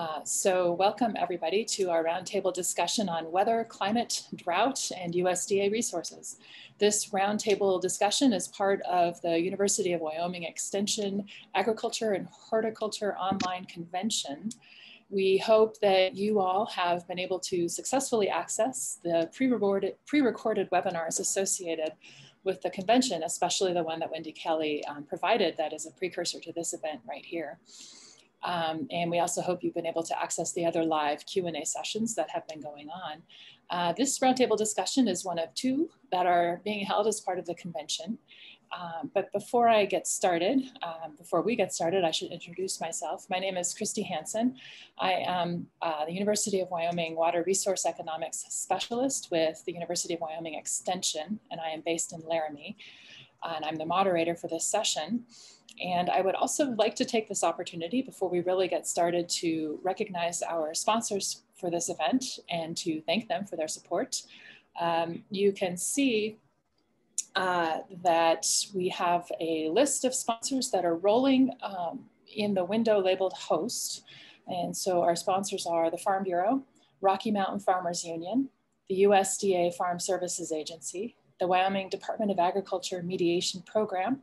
Uh, so welcome everybody to our roundtable discussion on weather, climate, drought, and USDA resources. This roundtable discussion is part of the University of Wyoming Extension Agriculture and Horticulture Online Convention. We hope that you all have been able to successfully access the pre-recorded pre webinars associated with the convention, especially the one that Windy Kelley um, provided that is a precursor to this event right here. Um, and we also hope you've been able to access the other live Q&A sessions that have been going on. Uh, this roundtable discussion is one of two that are being held as part of the convention. Um, but before I get started, um, before we get started, I should introduce myself. My name is Christy Hansen. I am uh, the University of Wyoming Water Resource Economics Specialist with the University of Wyoming Extension, and I am based in Laramie. And I'm the moderator for this session. And I would also like to take this opportunity before we really get started to recognize our sponsors for this event and to thank them for their support. Um, you can see uh, that we have a list of sponsors that are rolling um, in the window labeled host. And so our sponsors are the Farm Bureau, Rocky Mountain Farmers Union, the USDA Farm Services Agency, the Wyoming Department of Agriculture Mediation Program,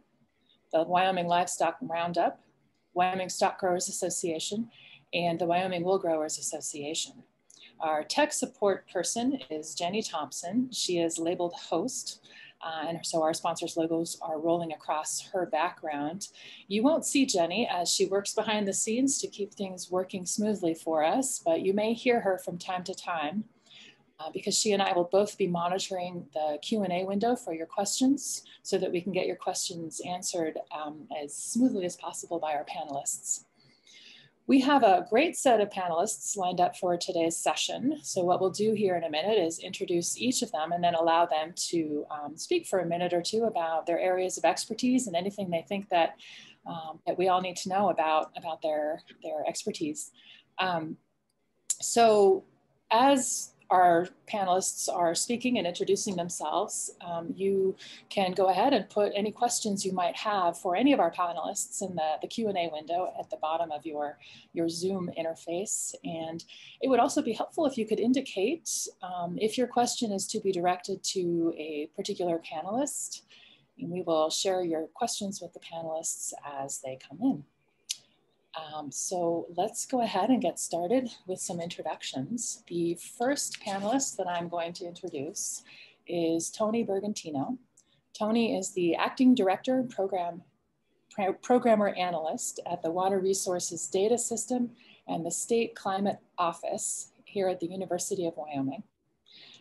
the Wyoming Livestock Roundup, Wyoming Stock Growers Association, and the Wyoming Wool Growers Association. Our tech support person is Jenny Thompson. She is labeled host. Uh, and so our sponsors logos are rolling across her background. You won't see Jenny as she works behind the scenes to keep things working smoothly for us, but you may hear her from time to time uh, because she and I will both be monitoring the Q&A window for your questions so that we can get your questions answered um, as smoothly as possible by our panelists. We have a great set of panelists lined up for today's session. So what we'll do here in a minute is introduce each of them and then allow them to um, speak for a minute or two about their areas of expertise and anything they think that, um, that we all need to know about, about their, their expertise. Um, so as our panelists are speaking and introducing themselves, um, you can go ahead and put any questions you might have for any of our panelists in the, the Q&A window at the bottom of your, your Zoom interface. And it would also be helpful if you could indicate um, if your question is to be directed to a particular panelist. And we will share your questions with the panelists as they come in. Um, so let's go ahead and get started with some introductions. The first panelist that I'm going to introduce is Tony Bergantino. Tony is the Acting Director Program Pro Programmer Analyst at the Water Resources Data System and the State Climate Office here at the University of Wyoming.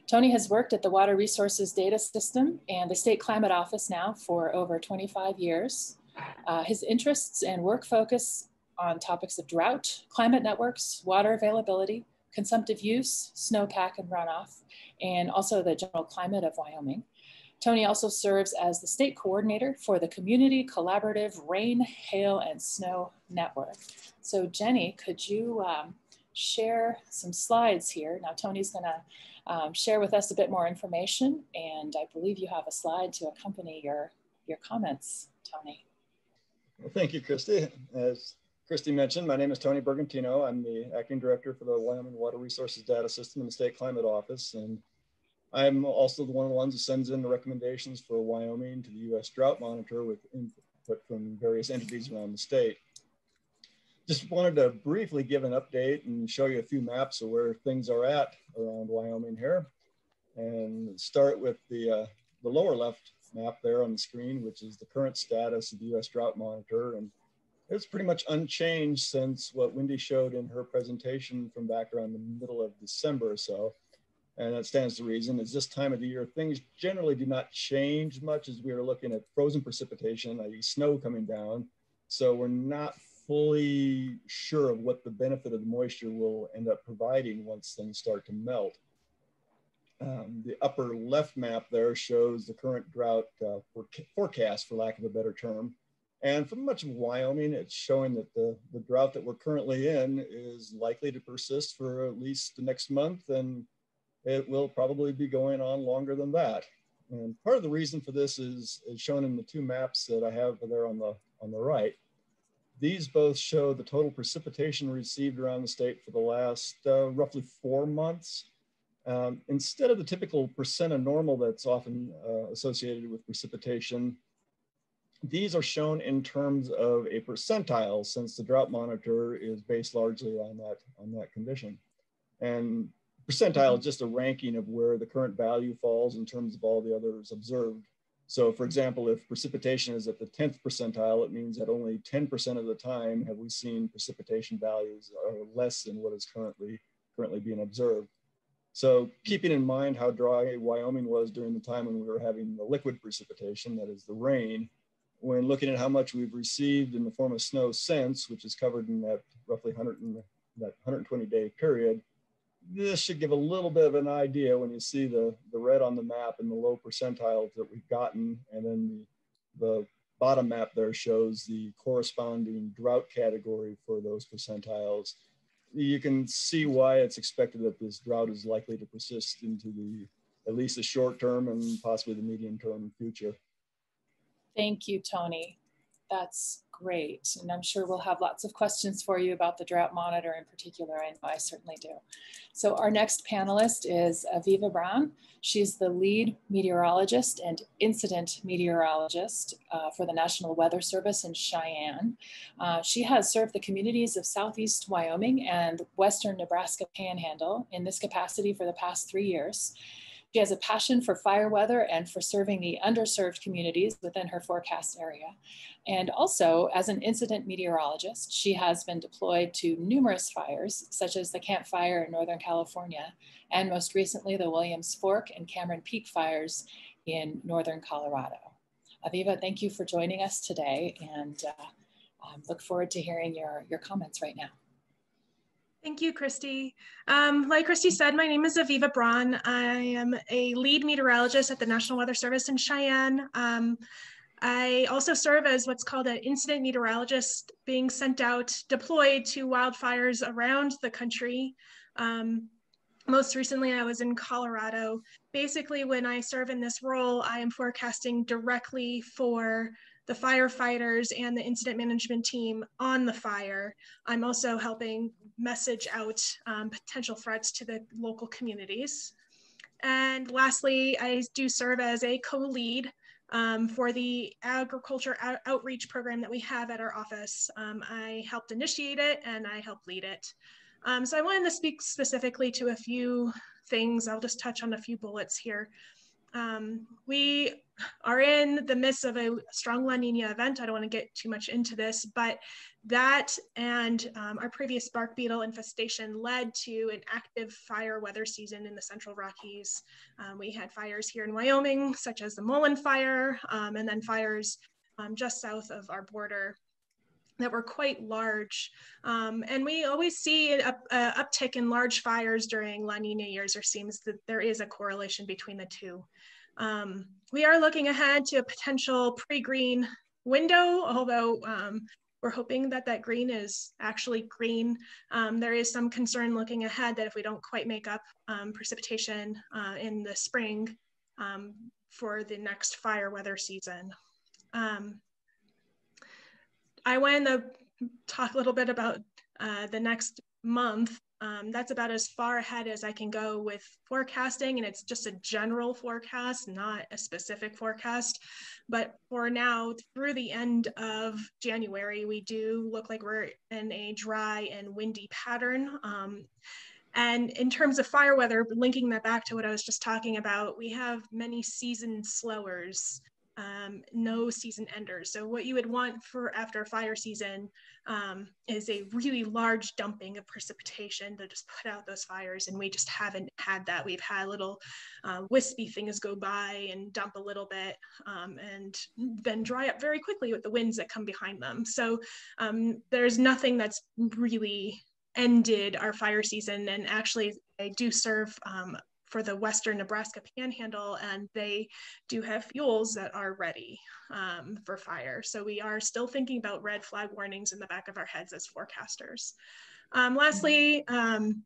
Tony has worked at the Water Resources Data System and the State Climate Office now for over 25 years. Uh, his interests and work focus on topics of drought, climate networks, water availability, consumptive use, snowpack and runoff, and also the general climate of Wyoming. Tony also serves as the state coordinator for the Community Collaborative Rain, Hail, and Snow Network. So Jenny, could you um, share some slides here? Now Tony's gonna um, share with us a bit more information, and I believe you have a slide to accompany your, your comments, Tony. Well, thank you, Christy. As Christy mentioned, my name is Tony Bergantino. I'm the acting director for the Wyoming Water Resources Data System in the State Climate Office. And I'm also the one of the ones who sends in the recommendations for Wyoming to the US Drought Monitor with input from various entities around the state. Just wanted to briefly give an update and show you a few maps of where things are at around Wyoming here. And start with the, uh, the lower left map there on the screen, which is the current status of the US Drought Monitor. And it's pretty much unchanged since what Windy showed in her presentation from back around the middle of December or so. And that stands to reason is this time of the year, things generally do not change much as we are looking at frozen precipitation, i.e. snow coming down. So we're not fully sure of what the benefit of the moisture will end up providing once things start to melt. Um, the upper left map there shows the current drought uh, forecast, for lack of a better term. And for much of Wyoming, it's showing that the, the drought that we're currently in is likely to persist for at least the next month, and it will probably be going on longer than that. And part of the reason for this is, is shown in the two maps that I have there on the, on the right. these both show the total precipitation received around the state for the last uh, roughly four months. Um, instead of the typical percent of normal that's often uh, associated with precipitation, these are shown in terms of a percentile since the drought monitor is based largely on that, on that condition. And percentile is just a ranking of where the current value falls in terms of all the others observed. So for example, if precipitation is at the 10th percentile, it means that only 10% of the time have we seen precipitation values are less than what is currently, currently being observed. So keeping in mind how dry Wyoming was during the time when we were having the liquid precipitation, that is the rain, when looking at how much we've received in the form of snow since, which is covered in that roughly 100 and, that 120 day period, this should give a little bit of an idea when you see the, the red on the map and the low percentiles that we've gotten. And then the, the bottom map there shows the corresponding drought category for those percentiles. You can see why it's expected that this drought is likely to persist into the at least the short term and possibly the medium term future. Thank you, Tony. That's great. And I'm sure we'll have lots of questions for you about the drought monitor in particular. I know I certainly do. So our next panelist is Aviva Braun. She's the lead meteorologist and incident meteorologist uh, for the National Weather Service in Cheyenne. Uh, she has served the communities of Southeast Wyoming and Western Nebraska Panhandle in this capacity for the past three years. She has a passion for fire weather and for serving the underserved communities within her forecast area. And also, as an incident meteorologist, she has been deployed to numerous fires, such as the Camp Fire in Northern California, and most recently the Williams Fork and Cameron Peak fires in Northern Colorado. Aviva, thank you for joining us today and uh, um, look forward to hearing your, your comments right now. Thank you, Christy. Um, like Christy said, my name is Aviva Braun. I am a lead meteorologist at the National Weather Service in Cheyenne. Um, I also serve as what's called an incident meteorologist, being sent out, deployed to wildfires around the country. Um, most recently, I was in Colorado. Basically, when I serve in this role, I am forecasting directly for the firefighters and the incident management team on the fire. I'm also helping message out um, potential threats to the local communities. And lastly, I do serve as a co-lead um, for the agriculture out outreach program that we have at our office. Um, I helped initiate it and I helped lead it. Um, so I wanted to speak specifically to a few things. I'll just touch on a few bullets here. Um, we are in the midst of a strong La Nina event. I don't want to get too much into this, but that and um, our previous bark beetle infestation led to an active fire weather season in the Central Rockies. Um, we had fires here in Wyoming, such as the Mullen Fire, um, and then fires um, just south of our border that were quite large. Um, and we always see an up, uh, uptick in large fires during La Nina years, or seems that there is a correlation between the two. Um, we are looking ahead to a potential pre-green window, although um, we're hoping that that green is actually green. Um, there is some concern looking ahead that if we don't quite make up um, precipitation uh, in the spring um, for the next fire weather season. Um, I want to talk a little bit about uh, the next month. Um, that's about as far ahead as I can go with forecasting, and it's just a general forecast, not a specific forecast. But for now, through the end of January, we do look like we're in a dry and windy pattern. Um, and in terms of fire weather, linking that back to what I was just talking about, we have many season slowers um, no season enders. So what you would want for after a fire season um, is a really large dumping of precipitation to just put out those fires. And we just haven't had that. We've had little uh, wispy things go by and dump a little bit um, and then dry up very quickly with the winds that come behind them. So um, there's nothing that's really ended our fire season. And actually I do serve um, for the Western Nebraska Panhandle, and they do have fuels that are ready um, for fire. So we are still thinking about red flag warnings in the back of our heads as forecasters. Um, lastly, um,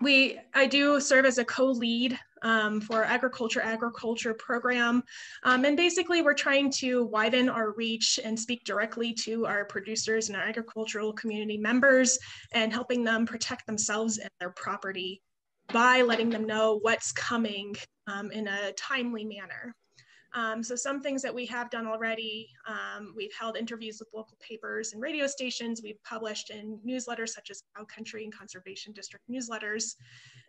we I do serve as a co-lead um, for agriculture agriculture program. Um, and basically we're trying to widen our reach and speak directly to our producers and our agricultural community members and helping them protect themselves and their property by letting them know what's coming um, in a timely manner. Um, so some things that we have done already, um, we've held interviews with local papers and radio stations. We've published in newsletters such as Cow Country and Conservation District newsletters.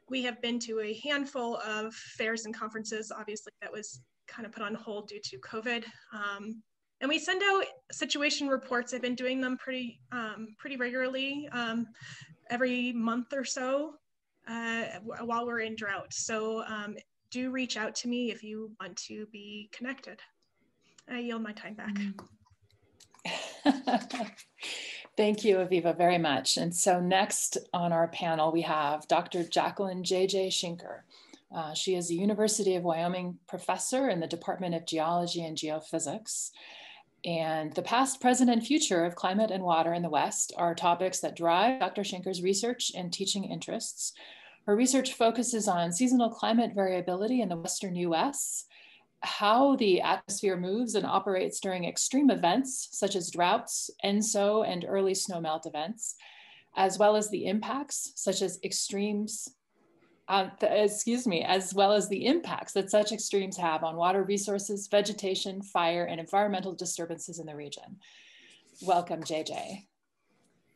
We have been to a handful of fairs and conferences, obviously that was kind of put on hold due to COVID. Um, and we send out situation reports. I've been doing them pretty, um, pretty regularly, um, every month or so uh, while we're in drought. So um, do reach out to me if you want to be connected. I yield my time back. Thank you, Aviva, very much. And so next on our panel, we have Dr. Jacqueline J.J. Shinker. Uh, she is a University of Wyoming professor in the Department of Geology and Geophysics. And the past, present, and future of climate and water in the West are topics that drive Dr. Shinker's research and teaching interests. Her research focuses on seasonal climate variability in the Western US, how the atmosphere moves and operates during extreme events such as droughts, ENSO, and early snowmelt events, as well as the impacts such as extremes, uh, excuse me, as well as the impacts that such extremes have on water resources, vegetation, fire, and environmental disturbances in the region. Welcome, JJ.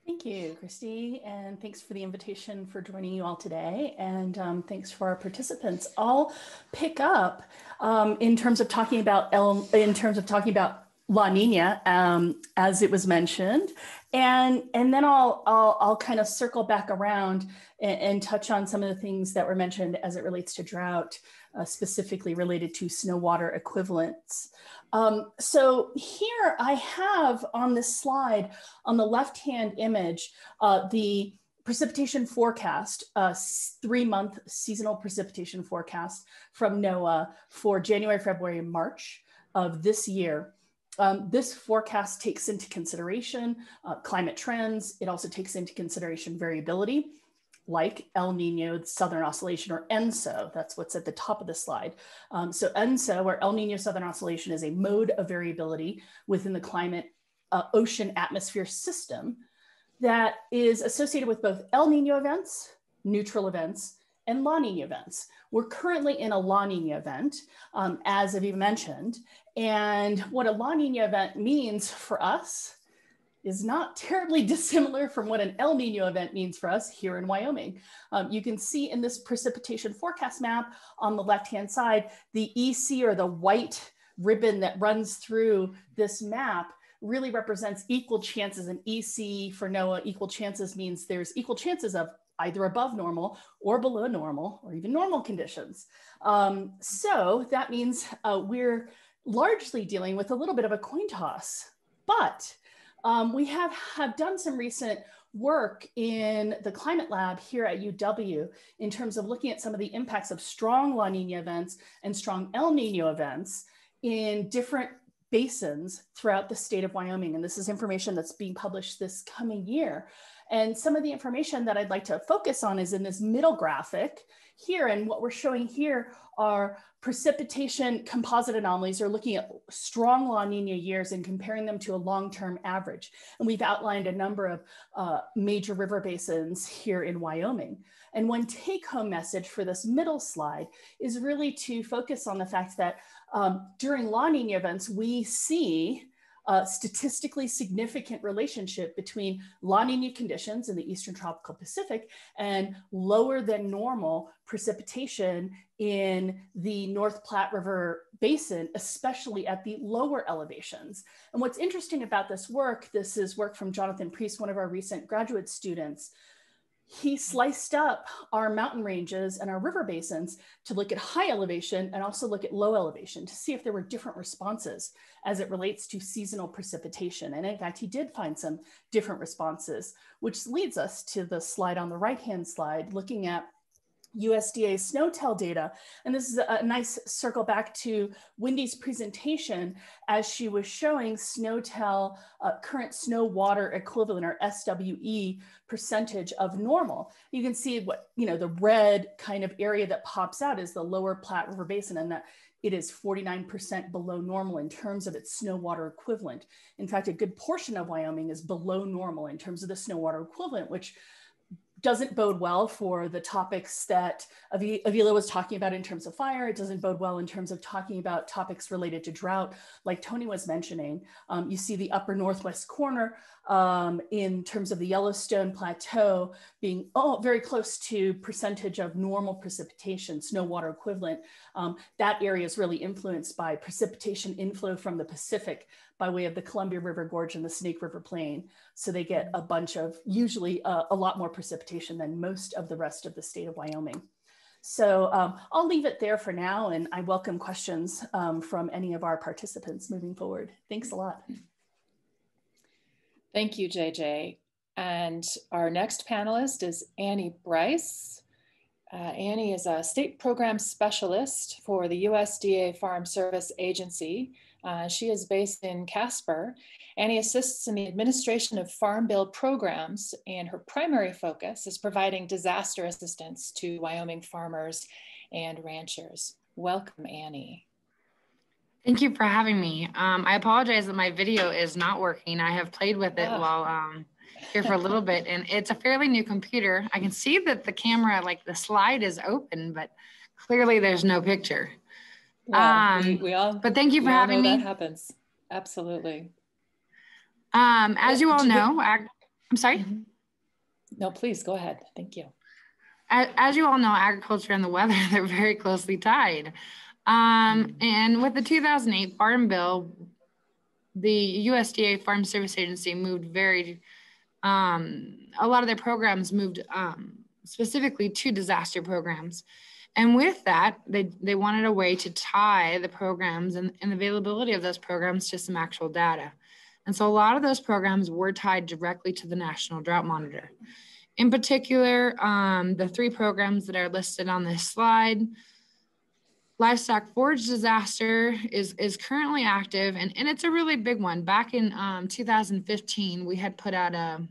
Thank you, Christy, and thanks for the invitation for joining you all today. And um, thanks for our participants. I'll pick up um, in terms of talking about El, in terms of talking about La Nina, um, as it was mentioned, and and then I'll I'll, I'll kind of circle back around and, and, touch on some of the things that were mentioned as it relates to drought, uh, specifically related to snow water equivalents. Um, so here I have on this slide on the left-hand image, uh, the precipitation forecast, uh, three month seasonal precipitation forecast from NOAA for January, February, March of this year. Um, this forecast takes into consideration uh, climate trends. It also takes into consideration variability like El Nino Southern Oscillation or ENSO. That's what's at the top of the slide. Um, so ENSO or El Nino Southern Oscillation is a mode of variability within the climate uh, ocean atmosphere system that is associated with both El Nino events, neutral events, and La Nina events. We're currently in a La Nina event, um, as Aviva mentioned. And what a La Nina event means for us is not terribly dissimilar from what an El Nino event means for us here in Wyoming. Um, you can see in this precipitation forecast map on the left-hand side, the EC or the white ribbon that runs through this map really represents equal chances and EC for NOAA equal chances means there's equal chances of either above normal or below normal or even normal conditions. Um, so that means uh, we're largely dealing with a little bit of a coin toss, but um, we have, have done some recent work in the climate lab here at UW in terms of looking at some of the impacts of strong La Nina events and strong El Nino events in different basins throughout the state of Wyoming. And this is information that's being published this coming year. And some of the information that I'd like to focus on is in this middle graphic here. And what we're showing here are precipitation composite anomalies, or looking at strong La Nina years and comparing them to a long-term average. And we've outlined a number of uh, major river basins here in Wyoming. And one take-home message for this middle slide is really to focus on the fact that um, during La Nina events, we see a statistically significant relationship between La Nina conditions in the Eastern Tropical Pacific and lower than normal precipitation in the North Platte River Basin, especially at the lower elevations. And what's interesting about this work, this is work from Jonathan Priest, one of our recent graduate students, he sliced up our mountain ranges and our river basins to look at high elevation and also look at low elevation to see if there were different responses as it relates to seasonal precipitation. And in fact, he did find some different responses, which leads us to the slide on the right-hand slide, looking at USDA SNOTEL data. And this is a nice circle back to Windy's presentation as she was showing SNOTEL uh, current snow water equivalent or SWE percentage of normal. You can see what, you know, the red kind of area that pops out is the lower Platte River Basin and that it is 49% below normal in terms of its snow water equivalent. In fact, a good portion of Wyoming is below normal in terms of the snow water equivalent, which doesn't bode well for the topics that Aviva was talking about in terms of fire. It doesn't bode well in terms of talking about topics related to drought, like Tony was mentioning. Um, you see the upper northwest corner um, in terms of the Yellowstone Plateau being oh, very close to percentage of normal precipitation, snow water equivalent. Um, that area is really influenced by precipitation inflow from the Pacific by way of the Columbia River Gorge and the Snake River Plain. So they get a bunch of, usually uh, a lot more precipitation than most of the rest of the state of Wyoming. So um, I'll leave it there for now and I welcome questions um, from any of our participants moving forward. Thanks a lot. Thank you, JJ. And our next panelist is Annie Bryce. Uh, Annie is a state program specialist for the USDA Farm Service Agency uh, she is based in Casper. Annie assists in the administration of farm bill programs, and her primary focus is providing disaster assistance to Wyoming farmers and ranchers. Welcome, Annie. Thank you for having me. Um, I apologize that my video is not working. I have played with it oh. while um, here for a little bit, and it's a fairly new computer. I can see that the camera, like the slide is open, but clearly there's no picture. Yeah, um, we, we, all. But thank you for having me. That happens absolutely. Um, as you all know, ag- I'm sorry. Mm-hmm. No, please go ahead. Thank you. As, as, you all know, agriculture and the weather they're very closely tied. Um, mm-hmm. and with the 2008 Farm Bill, the USDA Farm Service Agency moved very. Um, a lot of their programs moved um, specifically to disaster programs. And with that, they, they wanted a way to tie the programs and, and the availability of those programs to some actual data. And so a lot of those programs were tied directly to the National Drought Monitor. In particular, um, the three programs that are listed on this slide, livestock forage disaster is, is currently active and, and it's a really big one. Back in um, 2015, we had put out a,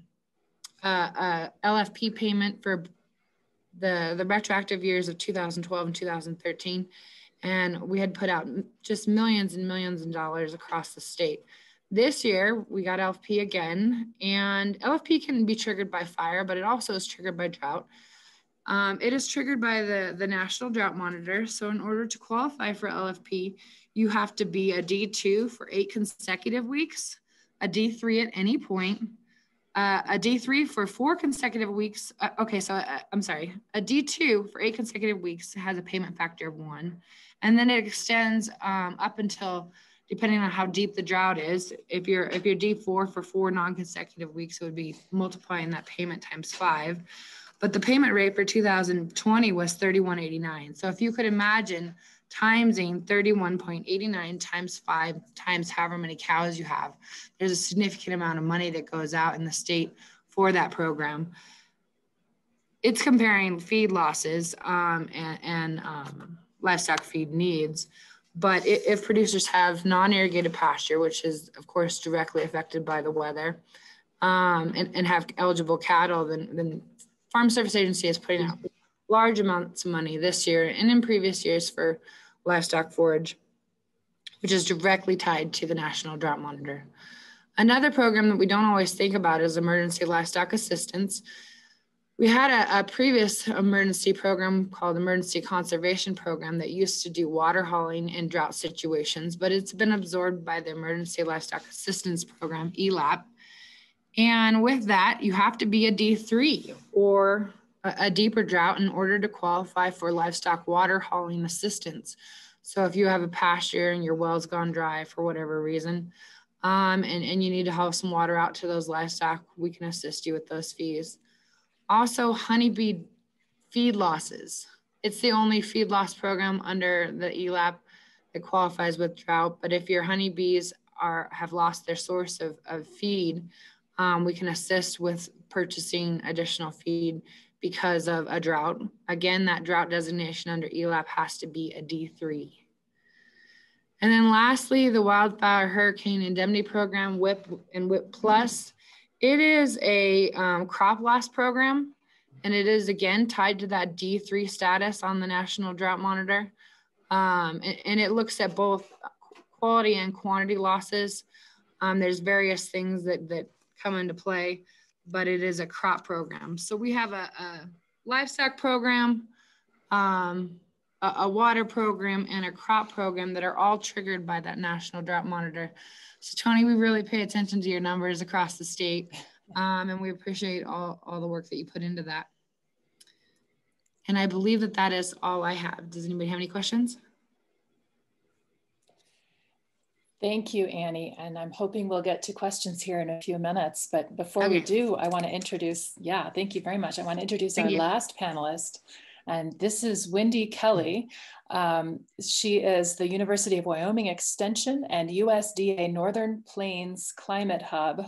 a, a LFP payment for the, the retroactive years of 2012 and 2013. And we had put out just millions and millions of dollars across the state. This year, we got LFP again, and LFP can be triggered by fire, but it also is triggered by drought. Um, it is triggered by the, the National Drought Monitor. So, in order to qualify for LFP, you have to be a D2 for eight consecutive weeks, a D3 at any point, uh, a D3 for four consecutive weeks. Uh, okay, so uh, I'm sorry, a D2 for eight consecutive weeks has a payment factor of one. And then it extends um, up until, depending on how deep the drought is, if you're if you're D4 for four non-consecutive weeks, it would be multiplying that payment times five. But the payment rate for 2020 was 3189. So if you could imagine timesing 31.89 times five times however many cows you have. There's a significant amount of money that goes out in the state for that program. It's comparing feed losses um, and, and um, livestock feed needs. But if producers have non-irrigated pasture, which is of course directly affected by the weather, um, and, and have eligible cattle, then, then Farm Service Agency is putting out large amounts of money this year and in previous years for livestock forage, which is directly tied to the National Drought Monitor. Another program that we don't always think about is emergency livestock assistance. We had a, a, previous emergency program called Emergency Conservation Program that used to do water hauling in drought situations, but it's been absorbed by the Emergency Livestock Assistance Program, ELAP. And with that, you have to be a D3 or a, deeper drought in order to qualify for livestock water hauling assistance. So if you have a pasture and your well's gone dry for whatever reason, um, and, and you need to haul some water out to those livestock, we can assist you with those fees. Also, honeybee feed losses. It's the only feed loss program under the ELAP that qualifies with drought. But if your honeybees are have lost their source of, of feed, um, we can assist with purchasing additional feed because of a drought. Again, that drought designation under ELAP has to be a D3. And then lastly, the Wildfire Hurricane Indemnity Program, WHIP and WHIP Plus. It is a um, crop loss program, and it is again tied to that D3 status on the National Drought Monitor. Um, and, and, it looks at both quality and quantity losses. Um, there's various things that, that come into play, but it is a crop program. So we have a, a livestock program, um, a, a, water program, and a crop program that are all triggered by that National Drought Monitor. So Tony, we really pay attention to your numbers across the state, um, and we appreciate all, all the work that you put into that. And I believe that that is all I have. Does anybody have any questions? Thank you, Annie. And I'm hoping we'll get to questions here in a few minutes. But before okay. we do, I want to introduce, yeah, thank you very much. I want to introduce thank our you. last panelist. And this is Windy Kelley. Um, she is the University of Wyoming Extension and USDA Northern Plains Climate Hub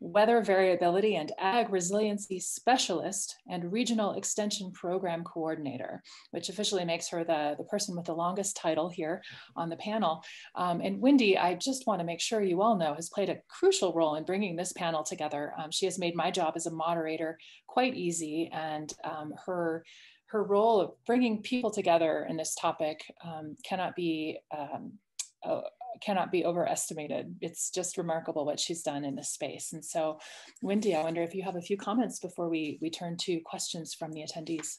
weather variability and ag resiliency specialist and regional extension program coordinator, which officially makes her the, the person with the longest title here on the panel. Um, and Windy, I just want to make sure you all know, has played a crucial role in bringing this panel together. Um, she has made my job as a moderator quite easy and um, her her role of bringing people together in this topic um, cannot be um, uh, cannot be overestimated. It's just remarkable what she's done in this space. And so, Windy, I wonder if you have a few comments before we, we turn to questions from the attendees.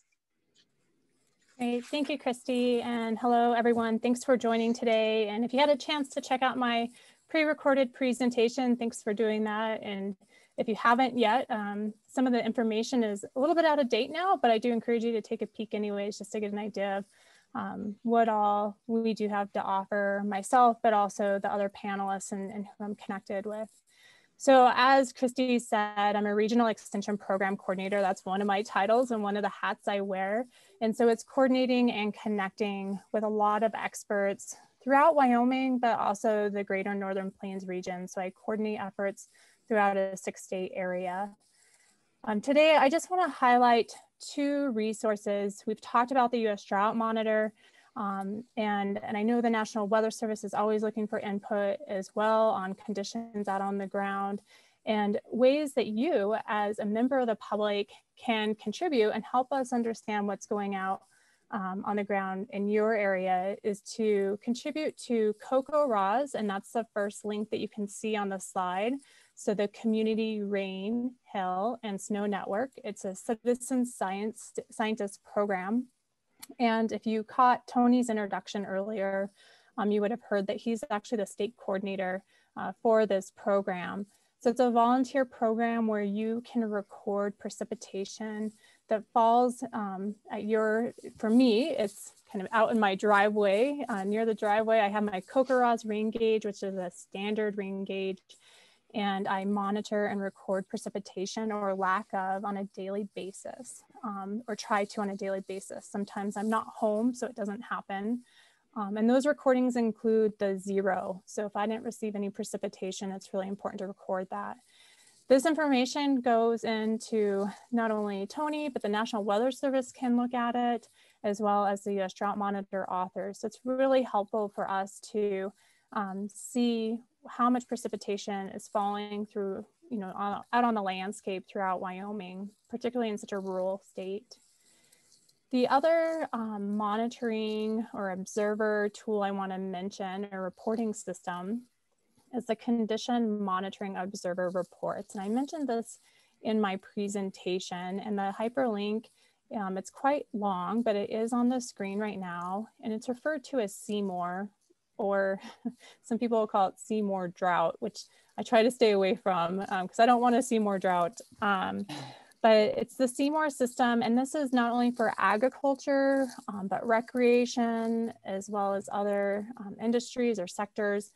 Great, thank you, Christy. And hello, everyone. Thanks for joining today. And if you had a chance to check out my pre-recorded presentation, thanks for doing that. And if you haven't yet, um, some of the information is a little bit out of date now, but I do encourage you to take a peek anyways, just to get an idea of um, what all we do have to offer myself, but also the other panelists and, and who I'm connected with. So as Christy said, I'm a regional extension program coordinator. That's one of my titles and one of the hats I wear. And so it's coordinating and connecting with a lot of experts throughout Wyoming, but also the greater Northern Plains region. So I coordinate efforts throughout a six state area. Um, today, I just wanna highlight two resources. We've talked about the US Drought Monitor, um, and, and I know the National Weather Service is always looking for input as well on conditions out on the ground and ways that you as a member of the public can contribute and help us understand what's going out um, on the ground in your area is to contribute to CoCoRaHS, and that's the first link that you can see on the slide. So the Community Rain, Hail, and Snow Network, it's a citizen science scientist program. And if you caught Tony's introduction earlier, um, you would have heard that he's actually the state coordinator uh, for this program. So it's a volunteer program where you can record precipitation that falls um, at your, for me, it's kind of out in my driveway. Uh, near the driveway, I have my CoCoRaHS rain gauge, which is a standard rain gauge and I monitor and record precipitation or lack of on a daily basis, um, or try to on a daily basis. Sometimes I'm not home, so it doesn't happen. Um, and those recordings include the zero. So if I didn't receive any precipitation, it's really important to record that. This information goes into not only Tony, but the National Weather Service can look at it, as well as the US Drought Monitor authors. So it's really helpful for us to um, see how much precipitation is falling through, you know, on, out on the landscape throughout Wyoming, particularly in such a rural state. The other um, monitoring or observer tool I want to mention, a reporting system, is the Condition Monitoring Observer Reports. And I mentioned this in my presentation and the hyperlink, um, it's quite long, but it is on the screen right now. And it's referred to as CMOR or some people call it Seymour drought, which I try to stay away from because um, I don't want to see more drought. Um, but it's the CMOR system, and this is not only for agriculture, um, but recreation, as well as other um, industries or sectors.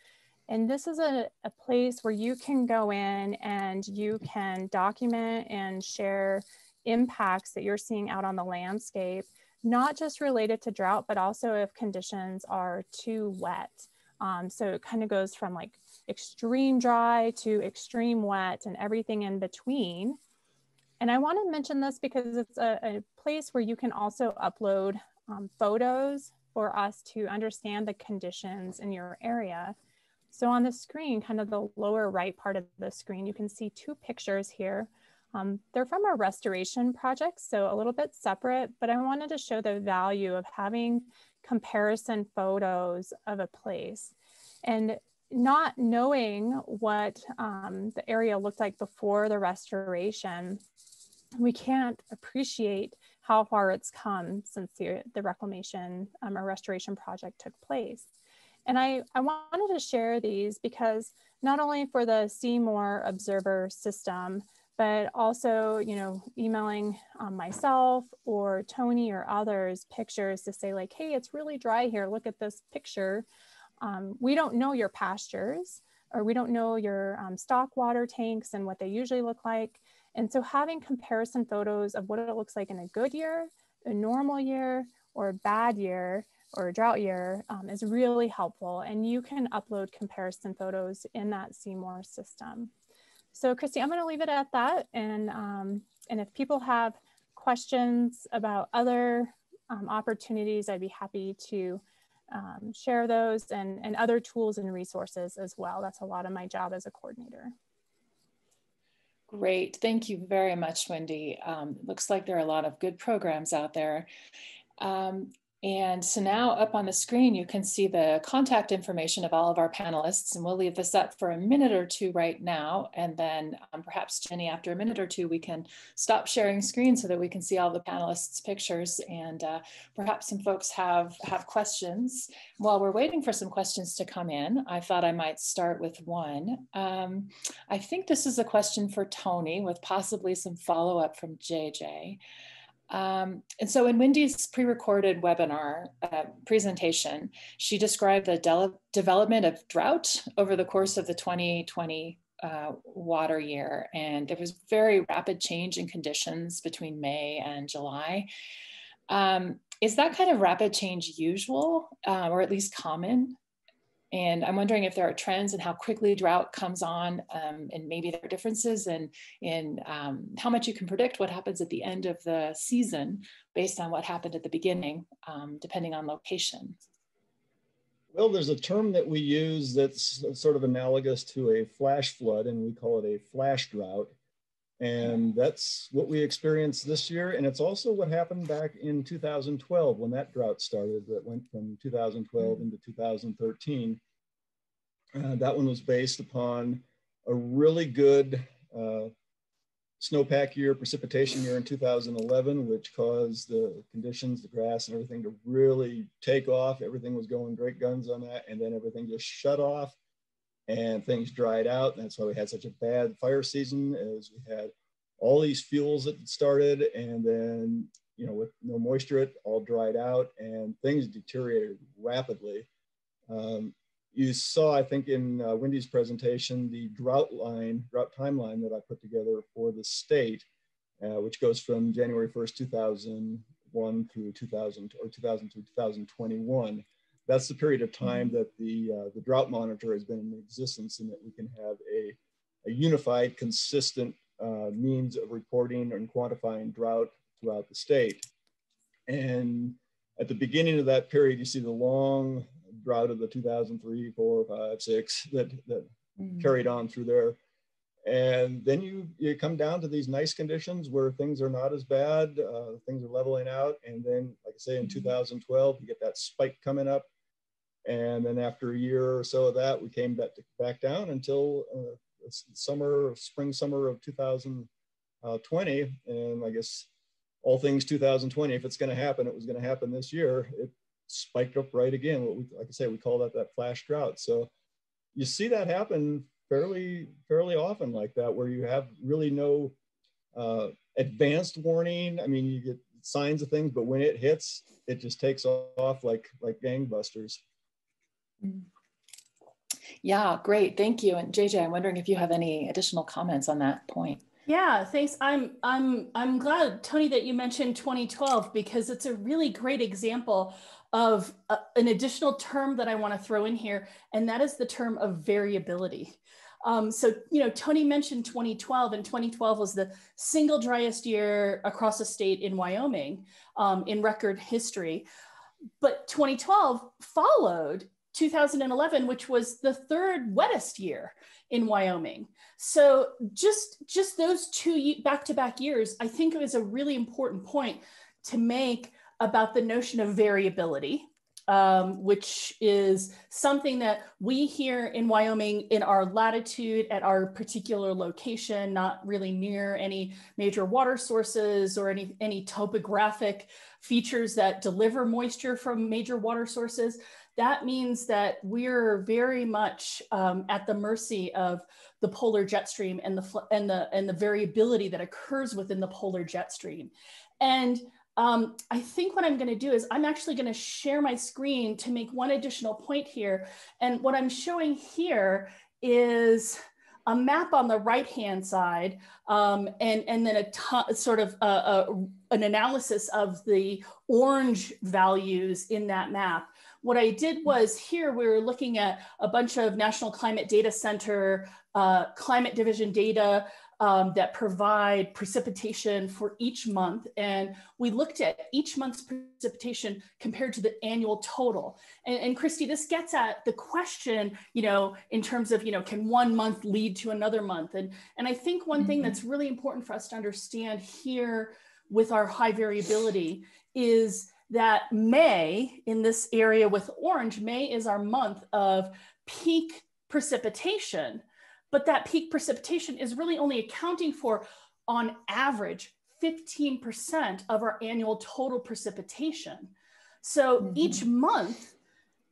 And this is a, a place where you can go in and you can document and share impacts that you're seeing out on the landscape not just related to drought, but also if conditions are too wet. Um, so it kind of goes from like extreme dry to extreme wet and everything in between. And I want to mention this because it's a, a place where you can also upload um, photos for us to understand the conditions in your area. So on the screen, kind of the lower right part of the screen, you can see two pictures here. Um, they're from our restoration project, so a little bit separate, but I wanted to show the value of having comparison photos of a place. And not knowing what um, the area looked like before the restoration, we can't appreciate how far it's come since the, the reclamation um, or restoration project took place. And I, I wanted to share these because not only for the CMOR Observer system, but also, you know, emailing um, myself or Tony or others pictures to say like, hey, it's really dry here. Look at this picture. Um, we don't know your pastures or we don't know your um, stock water tanks and what they usually look like. And so having comparison photos of what it looks like in a good year, a normal year, or a bad year or a drought year um, is really helpful. And you can upload comparison photos in that CMOR system. So Christy, I'm gonna leave it at that. And, um, and if people have questions about other um, opportunities, I'd be happy to um, share those and, and other tools and resources as well. That's a lot of my job as a coordinator. Great, thank you very much, Windy. Um, looks like there are a lot of good programs out there. Um, and so now up on the screen, you can see the contact information of all of our panelists. And we'll leave this up for a minute or two right now. And then um, perhaps Jenny, after a minute or two, we can stop sharing screen so that we can see all the panelists' pictures. And uh, perhaps some folks have, have questions. While we're waiting for some questions to come in, I thought I might start with one. Um, I think this is a question for Tony with possibly some follow-up from JJ. Um, and so in Windy's pre-recorded webinar uh, presentation, she described the de development of drought over the course of the 2020 uh, water year. And there was very rapid change in conditions between May and July. Um, is that kind of rapid change usual uh, or at least common and I'm wondering if there are trends and how quickly drought comes on, um, and maybe there are differences in, in um, how much you can predict what happens at the end of the season based on what happened at the beginning, um, depending on location. Well, there's a term that we use that's sort of analogous to a flash flood, and we call it a flash drought. And that's what we experienced this year. And it's also what happened back in 2012 when that drought started, that went from 2012 into 2013. Uh, that one was based upon a really good uh, snowpack year, precipitation year in 2011, which caused the conditions, the grass and everything to really take off. Everything was going great guns on that. And then everything just shut off and things dried out. That's why we had such a bad fire season as we had all these fuels that started and then, you know, with no moisture, it all dried out and things deteriorated rapidly. Um, you saw, I think, in uh, Windy's presentation, the drought line, drought timeline that I put together for the state, uh, which goes from January 1st, 2001 through 2000 or 2000 to 2021. That's the period of time that the, uh, the drought monitor has been in existence and that we can have a, a unified, consistent uh, means of reporting and quantifying drought throughout the state. And at the beginning of that period, you see the long drought of the 2003, four, five, six that, that mm-hmm. carried on through there. And then you, you come down to these nice conditions where things are not as bad, uh, things are leveling out. And then, like I say, in mm-hmm. 2012, you get that spike coming up. And then after a year or so of that, we came back, back down until uh, summer, spring, summer of 2020. And I guess all things 2020, if it's going to happen, it was going to happen this year. It spiked up right again. What we, like I say, we call that that flash drought. So you see that happen fairly fairly often like that, where you have really no uh, advanced warning. I mean, you get signs of things, but when it hits, it just takes off like like gangbusters. Yeah, great, thank you. And JJ, I'm wondering if you have any additional comments on that point. Yeah, thanks. I'm I'm I'm glad Tony that you mentioned 2012 because it's a really great example of uh, an additional term that I want to throw in here, and that is the term of variability. Um, so, you know, Tony mentioned 2012, and 2012 was the single driest year across the state in Wyoming um, in record history. But 2012 followed 2011, which was the third wettest year in Wyoming. So just just those two back-to-back years, I think it was a really important point to make about the notion of variability um, which is something that we here in Wyoming, in our latitude at our particular location, not really near any major water sources or any, any topographic features that deliver moisture from major water sources. That means that we're very much um, at the mercy of the polar jet stream and the, and, the, and the variability that occurs within the polar jet stream. And um, I think what I'm going to do is I'm actually going to share my screen to make one additional point here. And what I'm showing here is a map on the right hand side um, and, and then a sort of a, a, an analysis of the orange values in that map. What I did was here we were looking at a bunch of National Climate Data Center uh, climate division data um, that provide precipitation for each month. And we looked at each month's precipitation compared to the annual total. And, and Christy, this gets at the question, you know, in terms of, you know, can one month lead to another month? And, and I think one mm -hmm. thing mm-hmm. that's really important for us to understand here with our high variability is that May in this area with orange, May is our month of peak precipitation but that peak precipitation is really only accounting for, on average, 15% of our annual total precipitation. So mm-hmm. each month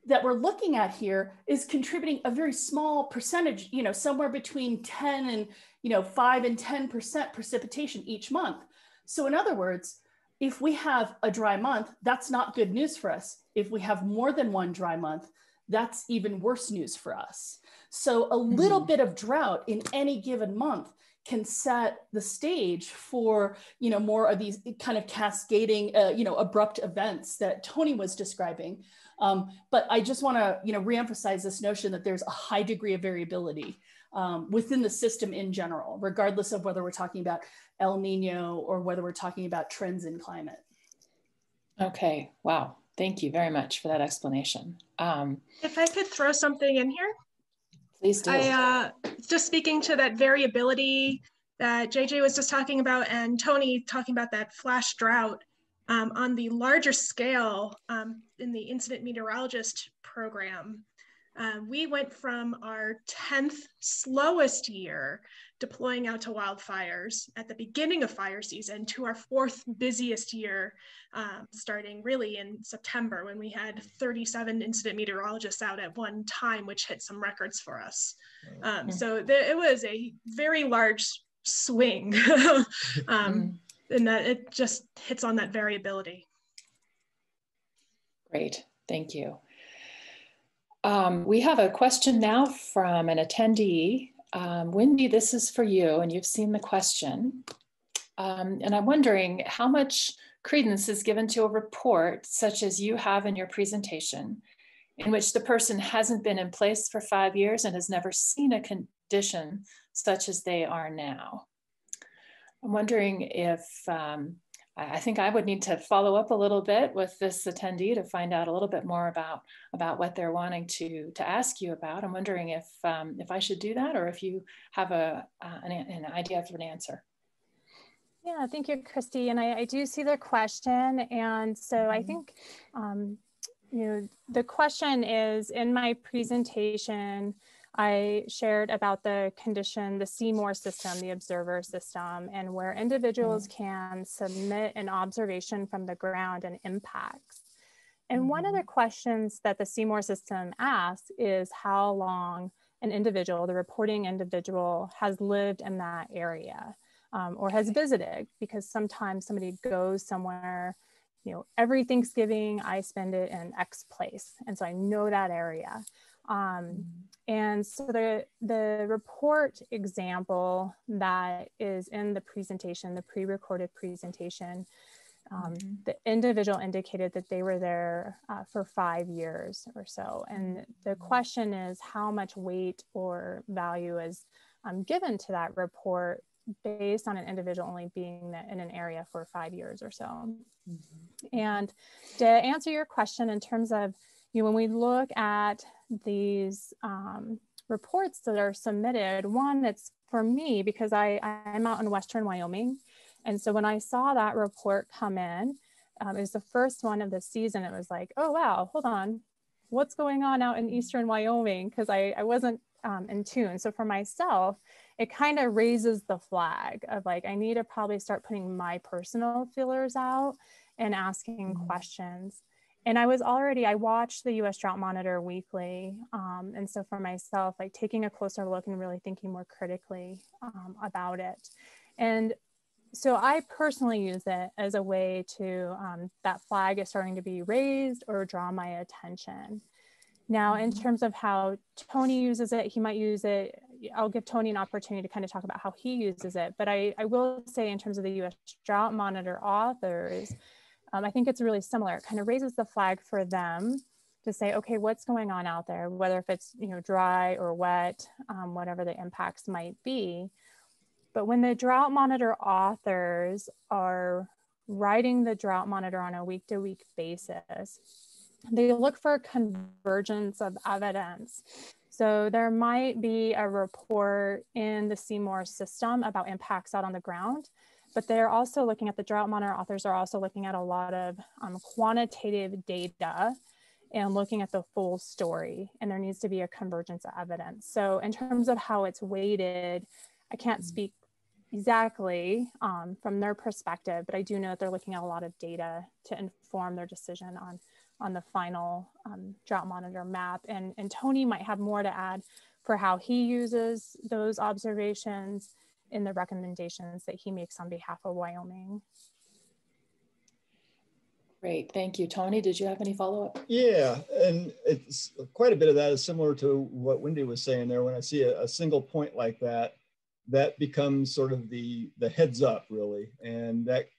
that we're looking at here is contributing a very small percentage, you know, somewhere between 10 and, you know, 5 and 10% precipitation each month. So in other words, if we have a dry month, that's not good news for us. If we have more than one dry month, that's even worse news for us. So a little mm-hmm. bit of drought in any given month can set the stage for you know more of these kind of cascading uh, you know abrupt events that Tony was describing. Um, but I just want to you know reemphasize this notion that there's a high degree of variability um, within the system in general, regardless of whether we're talking about El Nino or whether we're talking about trends in climate. Okay, wow. Thank you very much for that explanation. Um, if I could throw something in here. Please do. I, uh, just speaking to that variability that JJ was just talking about and Tony talking about that flash drought um, on the larger scale um, in the incident meteorologist program. Uh, we went from our 10th slowest year deploying out to wildfires at the beginning of fire season to our fourth busiest year, um, starting really in September when we had 37 incident meteorologists out at one time, which hit some records for us. Um, so it was a very large swing, um, and that it just hits on that variability. Great, thank you. Um, we have a question now from an attendee um, Wendy, this is for you, and you've seen the question. Um, and I'm wondering how much credence is given to a report, such as you have in your presentation, in which the person hasn't been in place for five years and has never seen a condition such as they are now. I'm wondering if um, I think I would need to follow up a little bit with this attendee to find out a little bit more about about what they're wanting to to ask you about. I'm wondering if um, if I should do that or if you have a uh, an, an, idea of an answer. Yeah, thank you, Christy. And I, I do see the question, and so mm -hmm. I mm-hmm. think um, you know the question is in my presentation. I shared about the condition, the CMOR system, the observer system, and where individuals mm. can submit an observation from the ground and impacts. And one of the mm-hmm. questions that the CMOR system asks is how long an individual, the reporting individual, has lived in that area um, or has visited, because sometimes somebody goes somewhere, you know, every Thanksgiving I spend it in X place. And so I know that area. Um, mm-hmm. And so the, the report example that is in the presentation, the pre-recorded presentation, Um, mm-hmm. The individual indicated that they were there uh, for five years or so. And the mm-hmm. question is how much weight or value is um, given to that report based on an individual only being in an area for five years or so. Mm-hmm. And to answer your question in terms of, you know, when we look at these um, reports that are submitted, one, it's for me because I, I'm out in Western Wyoming. And so when I saw that report come in, um, it was the first one of the season. It was like, oh, wow, hold on. What's going on out in Eastern Wyoming? Because I, I wasn't um, in tune. So for myself, it kind of raises the flag of like, I need to probably start putting my personal feelers out and asking mm-hmm. questions. And I was already, I watched the US Drought Monitor weekly. Um, and so for myself, like taking a closer look and really thinking more critically um, about it. And so I personally use it as a way to, um, that flag is starting to be raised or draw my attention. Now, in mm-hmm. terms of how Tony uses it, he might use it. I'll give Tony an opportunity to kind of talk about how he uses it. But I, I will say, in terms of the US Drought Monitor authors, um, I think it's really similar. It kind of raises the flag for them to say, okay, what's going on out there, whether if it's you know dry or wet, um, whatever the impacts might be. But when the drought monitor authors are writing the drought monitor on a week to week basis, they look for convergence of evidence. So there might be a report in the CMOR system about impacts out on the ground, but they're also looking at the drought monitor authors are also looking at a lot of um, quantitative data and looking at the full story. And there needs to be a convergence of evidence. So in terms of how it's weighted, I can't mm-hmm. speak exactly um, from their perspective, but I do know that they're looking at a lot of data to inform their decision on on the final um, drought monitor map. And, and Tony might have more to add for how he uses those observations in the recommendations that he makes on behalf of Wyoming. Great, thank you. Tony, did you have any follow-up? Yeah, and it's quite a bit of that is similar to what Wendy was saying there. When I see a, a single point like that, that becomes sort of the, the heads up really. And that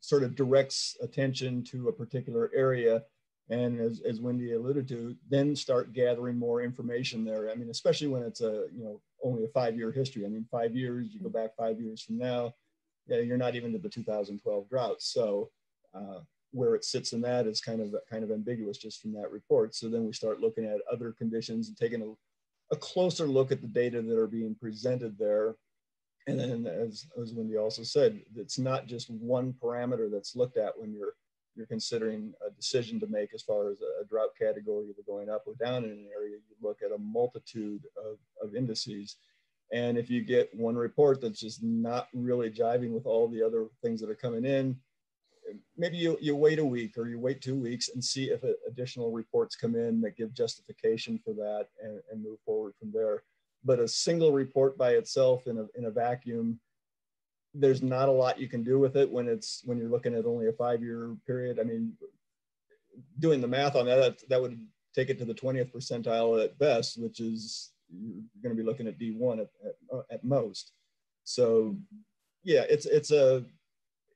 sort of directs attention to a particular area and as, as Wendy alluded to, then start gathering more information there. I mean, especially when it's a, you know, only a five-year history. I mean, five years, you go back five years from now, yeah, you're not even to the 2012 drought. So uh, where it sits in that is kind of kind of ambiguous just from that report. So then we start looking at other conditions and taking a, a closer look at the data that are being presented there. And then as, as Wendy also said, it's not just one parameter that's looked at when you're you're considering a decision to make as far as a, drought category, either going up or down in an area, you look at a multitude of, of indices. And if you get one report that's just not really jiving with all the other things that are coming in, maybe you, you wait a week or you wait two weeks and see if additional reports come in that give justification for that and, and move forward from there. But a single report by itself in a, in a vacuum there's not a lot you can do with it when it's when you're looking at only a five year period. I mean, doing the math on that, that, would take it to the 20th percentile at best, which is you're going to be looking at D1 at, at, uh, at most. So yeah, it's, it's a,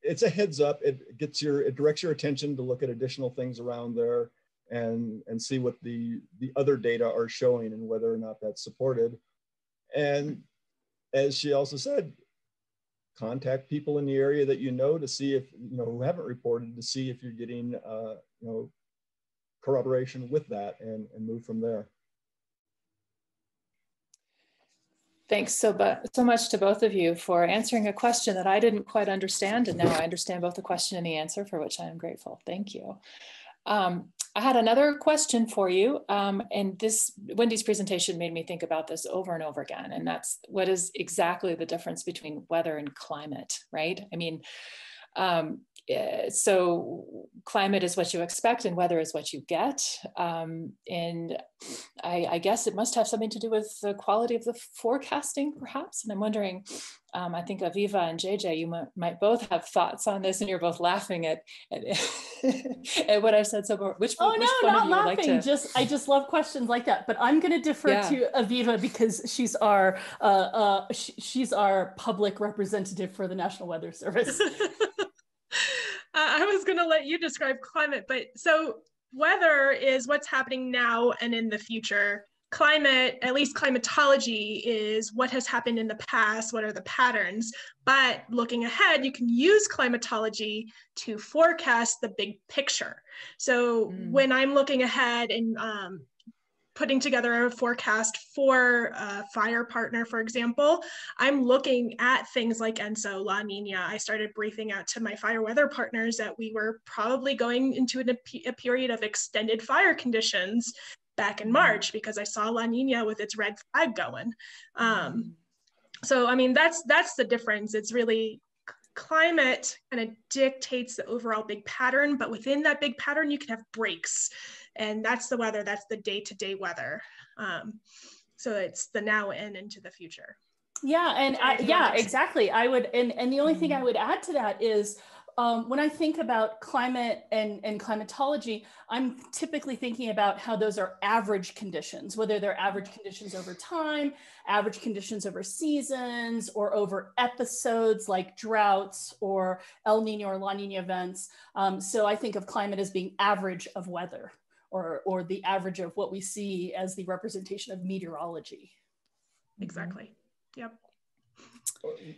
it's a heads up. It gets your, it directs your attention to look at additional things around there and, and see what the, the other data are showing and whether or not that's supported. And as she also said, contact people in the area that you know to see if you know who haven't reported to see if you're getting uh, you know corroboration with that and, and move from there. Thanks so, but so much to both of you for answering a question that I didn't quite understand. And now I understand both the question and the answer, for which I am grateful. Thank you. Um, I had another question for you. Um, and this Wendy's presentation made me think about this over and over again. And that's what is exactly the difference between weather and climate, right? I mean, um, uh, so climate is what you expect and weather is what you get. Um, and I, I, guess it must have something to do with the quality of the forecasting, perhaps. And I'm wondering, um, I think Aviva and JJ, you might, might, both have thoughts on this, and you're both laughing at at, at what I've said so far. Which oh which no, not laughing. Like to... Just I just love questions like that. But I'm going to defer yeah. to Aviva because she's our uh, uh, sh- she's our public representative for the National Weather Service. I was going to let you describe climate, but so weather is what's happening now and in the future. Climate, at least climatology, is what has happened in the past, what are the patterns. But looking ahead, you can use climatology to forecast the big picture. So mm. when I'm looking ahead and um, putting together a forecast for a fire partner, for example, I'm looking at things like ENSO, La Nina. I started briefing out to my fire weather partners that we were probably going into a, a period of extended fire conditions back in. March because I saw La Nina with its red flag going. Um, so, I mean, that's that's the difference. It's really climate kind of dictates the overall big pattern, but within that big pattern, you can have breaks and that's the weather that's the day-to-day weather. Um, so it's the now and into the future. Yeah and I, yeah exactly. I would and and the only mm-hmm. thing i would add to that is um, when I think about climate and, and climatology, I'm typically thinking about how those are average conditions, whether they're average conditions over time, average conditions over seasons, or over episodes like droughts or El Nino or La Nina events. Um, so I think of climate as being average of weather or, or the average of what we see as the representation of meteorology. Exactly. Yep.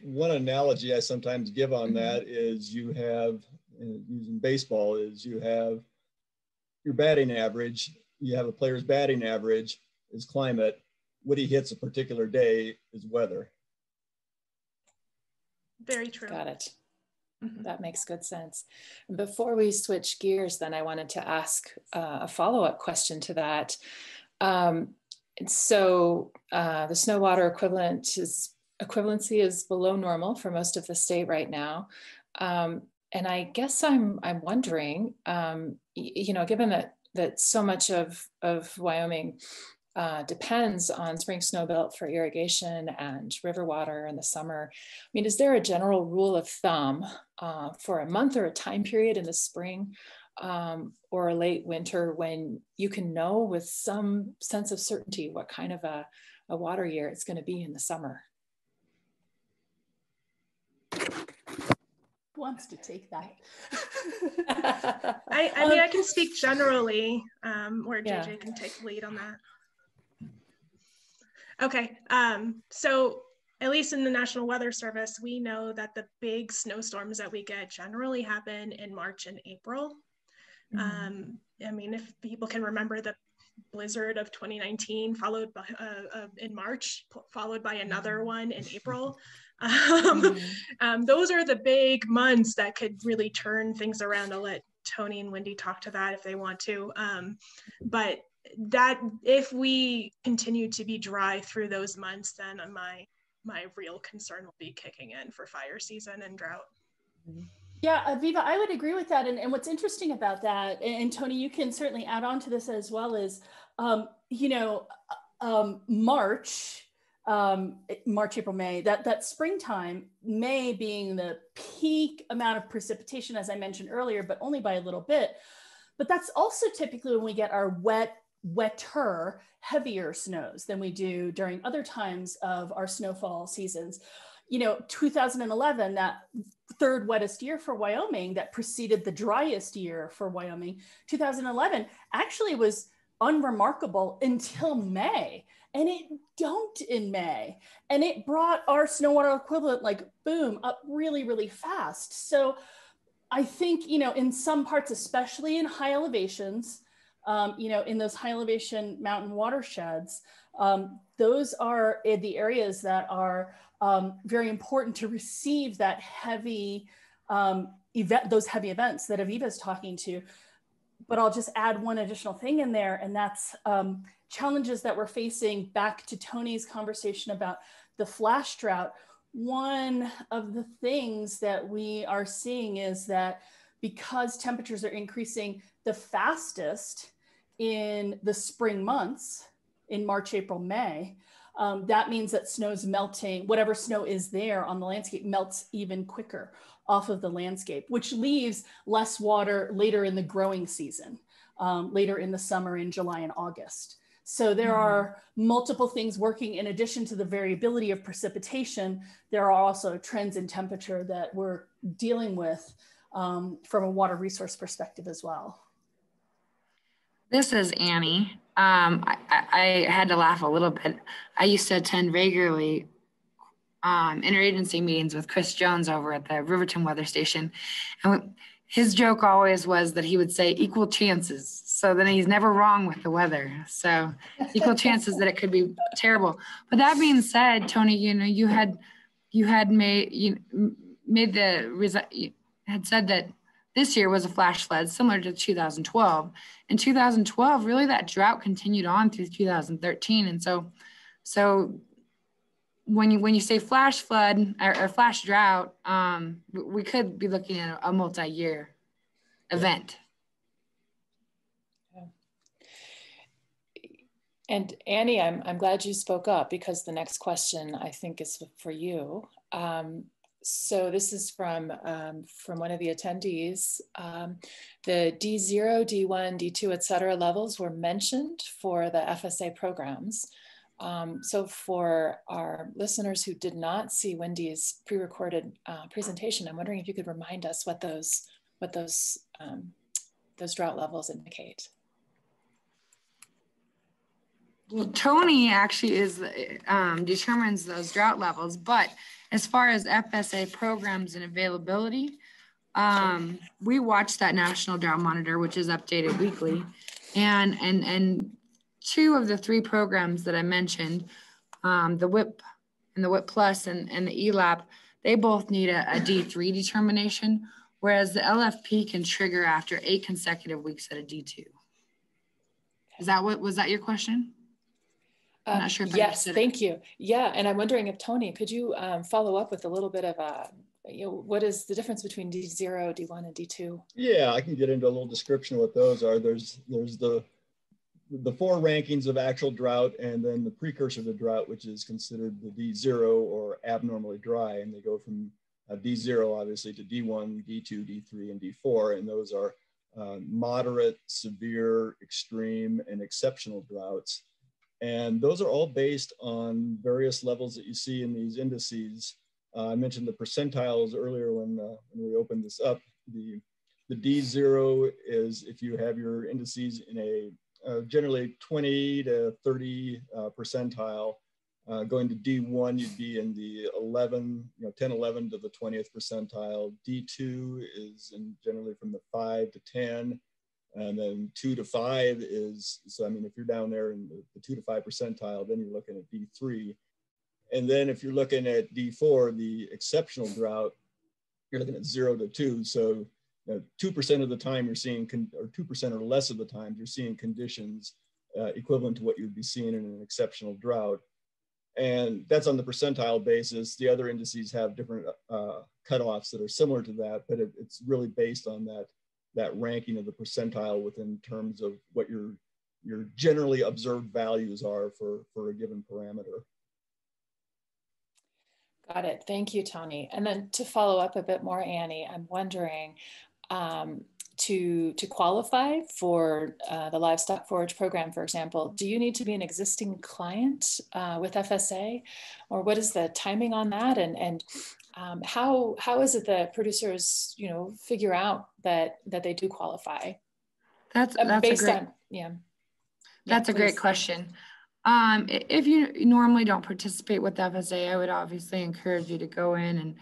One analogy I sometimes give on mm-hmm. that is you have, uh, using baseball, is you have your batting average, you have a player's batting average is climate, what he hits a particular day is weather. Very true. Got it. Mm-hmm. That makes good sense. Before we switch gears, then I wanted to ask uh, a follow up question to that. Um, so uh, the snow water equivalent is equivalency is below normal for most of the state right now. Um, and I guess I'm I'm wondering, um, you know, given that that so much of of Wyoming uh, depends on spring snowmelt for irrigation and river water in the summer. I mean, is there a general rule of thumb uh, for a month or a time period in the spring um, or a late winter when you can know with some sense of certainty what kind of a, a water year it's going to be in the summer? wants to take that. I, I mean, um, I can speak generally, um, or JJ yeah. can take the lead on that. Okay, um, so at least in the National Weather Service, we know that the big snowstorms that we get generally happen in March and April. Mm-hmm. Um, I mean, if people can remember the blizzard of 2019, followed by uh, uh, in March, followed by another mm-hmm. one in April. Um, mm-hmm. um, those are the big months that could really turn things around. I'll let Tony and Wendy talk to that if they want to. Um, but that if we continue to be dry through those months, then my my real concern will be kicking in for fire season and drought. Yeah, Aviva, I would agree with that. And, and what's interesting about that, and, and Tony, you can certainly add on to this as well, is, um, you know, um, March, um, March, April, May, that, that springtime, May being the peak amount of precipitation, as I mentioned earlier, but only by a little bit. But that's also typically when we get our wet wetter, heavier snows than we do during other times of our snowfall seasons. You know, 2011, that third wettest year for Wyoming that preceded the driest year for Wyoming, 2011 actually was unremarkable until May. And it dumped in May. And it brought our snow water equivalent, like boom, up really, really fast. So I think, you know, in some parts, especially in high elevations, um, you know, in those high elevation mountain watersheds, um, those are the areas that are um, very important to receive that heavy um, event, those heavy events that Aviva is talking to. But I'll just add one additional thing in there, and that's um, challenges that we're facing back to Tony's conversation about the flash drought. One of the things that we are seeing is that because temperatures are increasing the fastest in the spring months, in March, April, May, um, that means that snow's melting, whatever snow is there on the landscape melts even quicker off of the landscape, which leaves less water later in the growing season, um, later in the summer in July and August. So there mm-hmm. are multiple things working in addition to the variability of precipitation. There are also trends in temperature that we're dealing with um, from a water resource perspective as well. This is Annie. Um, I, I, had to laugh a little bit. I used to attend regularly um, interagency meetings with Chris Jones over at the Riverton Weather Station. And his joke always was that he would say equal chances. So then he's never wrong with the weather. So equal chances that it could be terrible. But that being said, Tony, you know, you had you had made you made the result, had said that this year was a flash flood similar to 2012. In 2012, really that drought continued on through 2013. And so, so when you when you say flash flood or, or flash drought, um, we could be looking at a, a multi-year event. And Annie, I'm, I'm glad you spoke up because the next question I think is for you. Um, so this is from, um, from one of the attendees. Um, the D0, D1, D2, et cetera levels were mentioned for the FSA programs. Um, so for our listeners who did not see Wendy's pre-recorded uh, presentation, I'm wondering if you could remind us what those, what those, um, those drought levels indicate. Well, Tony actually is um, determines those drought levels, but as far as FSA programs and availability, um, we watch that National Drought Monitor, which is updated weekly, and and and two of the three programs that I mentioned, um, the WHIP and the WHIP Plus and, and the ELAP, they both need a a D3 determination, whereas the LFP can trigger after eight consecutive weeks at a D2. Is that what was that your question? I'm not um, sure. yes, thank you. Yeah, and I'm wondering if Tony, could you um, follow up with a little bit of a, you know, what is the difference between D0, D1, and D2? Yeah, I can get into a little description of what those are. There's there's the the four rankings of actual drought and then the precursor to drought, which is considered the D0 or abnormally dry, and they go from uh, D0 obviously to D1, D2, D3, and D4, and those are uh, moderate, severe, extreme, and exceptional droughts. And those are all based on various levels that you see in these indices. Uh, I mentioned the percentiles earlier when, uh, when we opened this up. The, the D0 is if you have your indices in a uh, generally 20 to 30 uh, percentile. Uh, going to D1, you'd be in the 11, you know, 10, 11 to the 20th percentile. D2 is in generally from the 5 to 10. And then two to five is, so I mean, if you're down there in the, the two to five percentile, then you're looking at D3. And then if you're looking at D4, the exceptional drought, you're looking at zero to two. So two percent of the time you're seeing, or two percent or less of the time you're seeing conditions uh, equivalent to what you'd be seeing in an exceptional drought. And that's on the percentile basis. The other indices have different uh, cutoffs that are similar to that, but it, it's really based on that that ranking of the percentile within terms of what your your generally observed values are for for a given parameter. Got it. Thank you, Tony. And then to follow up a bit more, Annie, I'm wondering um, to to qualify for uh, the livestock forage program, for example, do you need to be an existing client uh, with FSA, or what is the timing on that? And and um, how how is it that producers you know figure out that that they do qualify? That's, uh, that's based great, on yeah. That's yeah, a great question. Um, if you normally don't participate with fsa i would obviously encourage you to go in and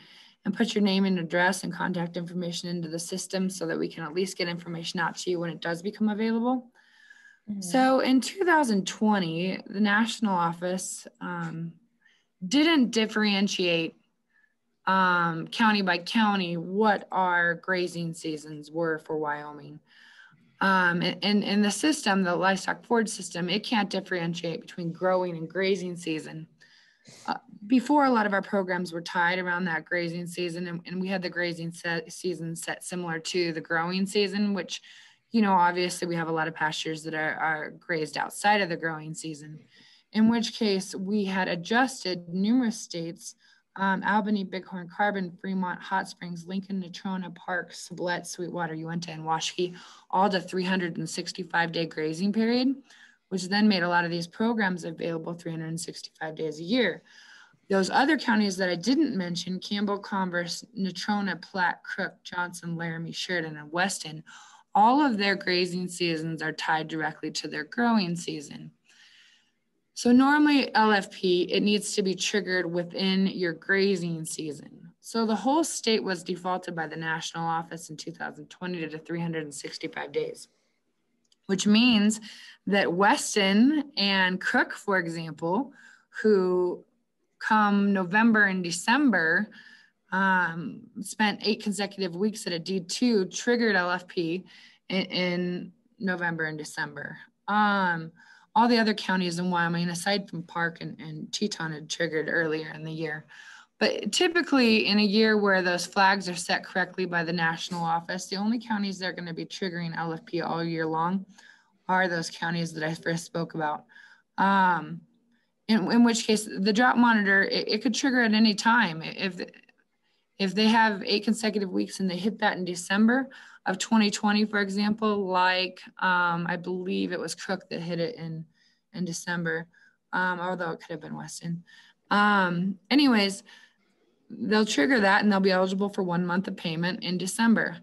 and put your name and address and contact information into the system so that we can at least get information out to you when it does become available. Mm-hmm. so in 2020 the national office um, didn't differentiate um, county by county what our grazing seasons were for Wyoming. Um, and in the system, the livestock forage system, it can't differentiate between growing and grazing season. Uh, before, a lot of our programs were tied around that grazing season, and, and we had the grazing set, season set similar to the growing season, which, you know, obviously we have a lot of pastures that are, are grazed outside of the growing season. In which case, we had adjusted numerous states um, Albany, Bighorn, Carbon, Fremont, Hot Springs, Lincoln, Natrona, Park, Sublette, Sweetwater, Uinta, and Washakie, all the 365 day grazing period, which then made a lot of these programs available 365 days a year. those other counties that I didn't mention, Campbell, Converse, Natrona, Platte, Crook, Johnson, Laramie, Sheridan, and Weston, all of their grazing seasons are tied directly to their growing season. So normally LFP, it needs to be triggered within your grazing season. So the whole state was defaulted by the national office in 2020 to 365 days, which means that Weston and Crook, for example, who come November and December, um, spent eight consecutive weeks at a D2, triggered LFP in, in November and December. Um, all the other counties in Wyoming, aside from Park and, and Teton, had triggered earlier in the year. But typically, in a year where those flags are set correctly by the national office, the only counties that are going to be triggering LFP all year long are those counties that I first spoke about. Um, in, in which case, the drought monitor it, it could trigger at any time. If if they have eight consecutive weeks and they hit that in December, of 2020, for example, like um, I believe it was Crook that hit it in in December, um, although it could have been Weston. Um, anyways, they'll trigger that and they'll be eligible for one month of payment in December.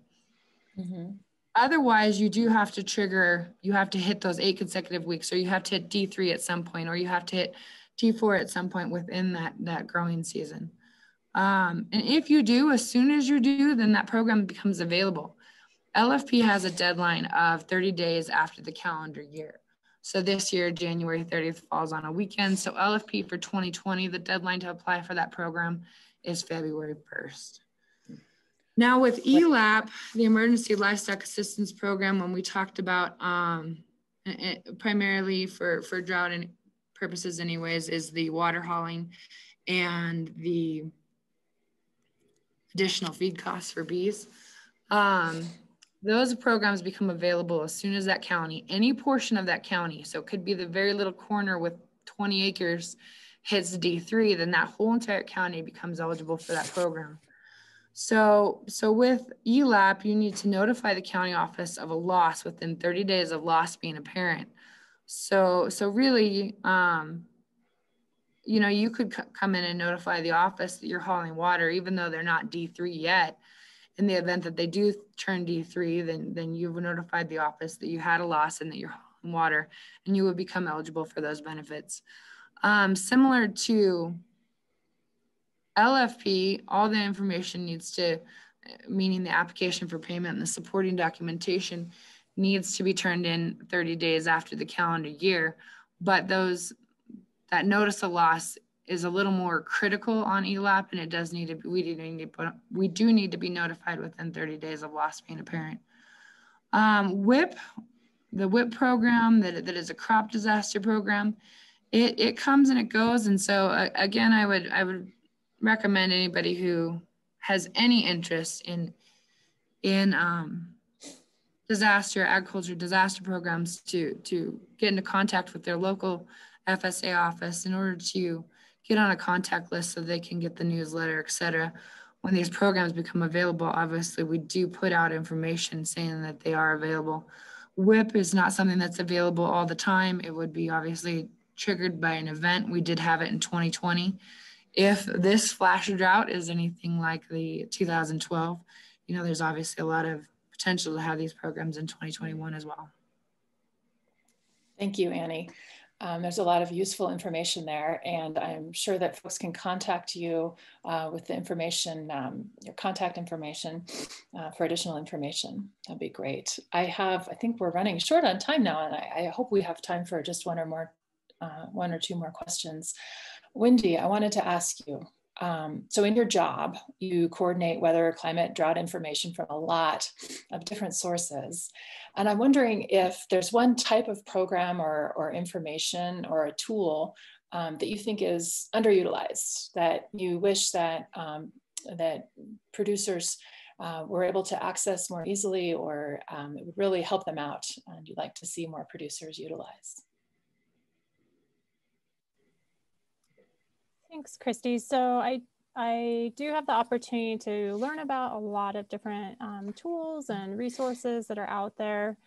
Mm-hmm. Otherwise, you do have to trigger, you have to hit those eight consecutive weeks, or you have to hit D3 at some point, or you have to hit D4 at some point within that, that growing season. Um, and if you do, as soon as you do, then that program becomes available. LFP has a deadline of 30 days after the calendar year. So this year, January 30th falls on a weekend. So LFP for 2020, the deadline to apply for that program is February 1st. Now with ELAP, the Emergency Livestock Assistance Program, when we talked about um, it, primarily for, for drought and purposes anyways, is the water hauling and the additional feed costs for bees. Um, those programs become available as soon as that county, any portion of that county, so it could be the very little corner with 20 acres hits D3, then that whole entire county becomes eligible for that program. So, so with ELAP, you need to notify the county office of a loss within 30 days of loss being apparent. So, so really, um, you know, you could come in and notify the office that you're hauling water, even though they're not D3 yet in the event that they do turn D3, then, then you've notified the office that you had a loss and that you're hauling water and you would become eligible for those benefits. Um, similar to LFP, all the information needs to, meaning the application for payment and the supporting documentation needs to be turned in 30 days after the calendar year. But those, that notice of loss is a little more critical on ELAP and it does need to be, we do need to, we do need to be notified within 30 days of loss being apparent. Um, WHIP, the WHIP program that, that is a crop disaster program, it, it comes and it goes. And so uh, again, I would, I would recommend anybody who has any interest in, in um, disaster, agriculture disaster programs to, to get into contact with their local FSA office in order to get on a contact list so they can get the newsletter, et cetera. When these programs become available, obviously we do put out information saying that they are available. WHIP is not something that's available all the time. It would be obviously triggered by an event. We did have it in 2020. If this flash drought is anything like the 2012, you know, there's obviously a lot of potential to have these programs in 2021 as well. Thank you, Annie. Um, there's a lot of useful information there, and I'm sure that folks can contact you uh, with the information, um, your contact information uh, for additional information. That'd be great. I have, I think we're running short on time now, and I, I hope we have time for just one or more, uh, one or two more questions. Wendy, I wanted to ask you, um, so in your job, you coordinate weather, climate, drought information from a lot of different sources. And I'm wondering if there's one type of program or, or information or a tool um, that you think is underutilized, that you wish that, um, that producers uh, were able to access more easily or um, it would really help them out and you'd like to see more producers utilize. Thanks, Christy. So I I do have the opportunity to learn about a lot of different um, tools and resources that are out there.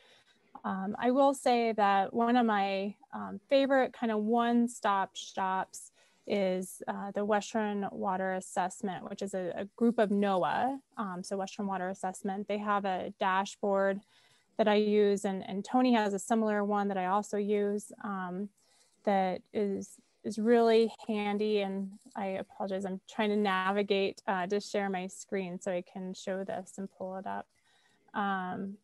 Um, I will say that one of my um, favorite kind of one-stop shops is uh, the Western Water Assessment, which is a, a group of NOAA. Um, so Western Water Assessment, they have a dashboard that I use and, and Tony has a similar one that I also use um, that is is really handy and I apologize, I'm trying to navigate uh, to share my screen so I can show this and pull it up. Um,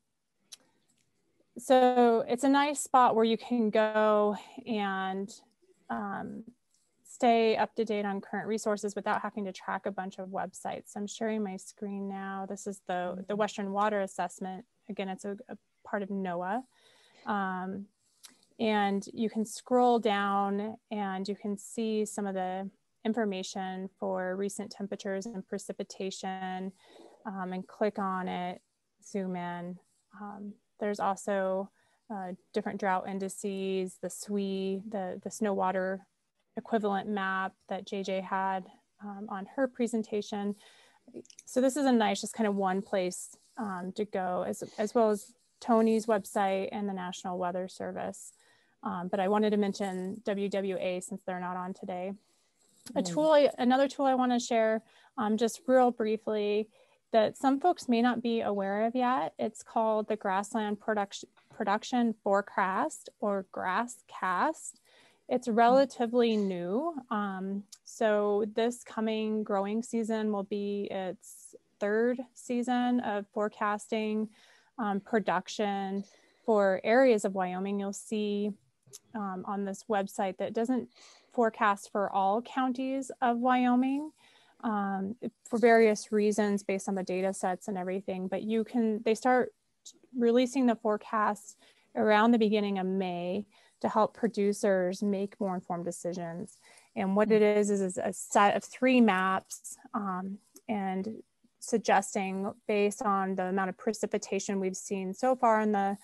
so it's a nice spot where you can go and um, stay up to date on current resources without having to track a bunch of websites. So I'm sharing my screen now. This is the, the Western Water Assessment. Again, it's a, a part of NOAA. Um, and you can scroll down and you can see some of the information for recent temperatures and precipitation um, and click on it, zoom in. Um, there's also uh, different drought indices, the SWE, the, the snow water equivalent map that JJ had um, on her presentation. So this is a nice, just kind of one place um, to go as, as well as Tony's website and the National Weather Service. Um, but I wanted to mention WWA since they're not on today. A mm. tool, another tool I want to share um, just real briefly that some folks may not be aware of yet. It's called the Grassland Production, Production Forecast or GrassCast. It's relatively new. Um, so this coming growing season will be its third season of forecasting um, production for areas of Wyoming. You'll see um, on this website that doesn't forecast for all counties of Wyoming um, for various reasons based on the data sets and everything. But you can, they start releasing the forecast around the beginning of May to help producers make more informed decisions. And what it is is, is a set of three maps um, and suggesting based on the amount of precipitation we've seen so far in the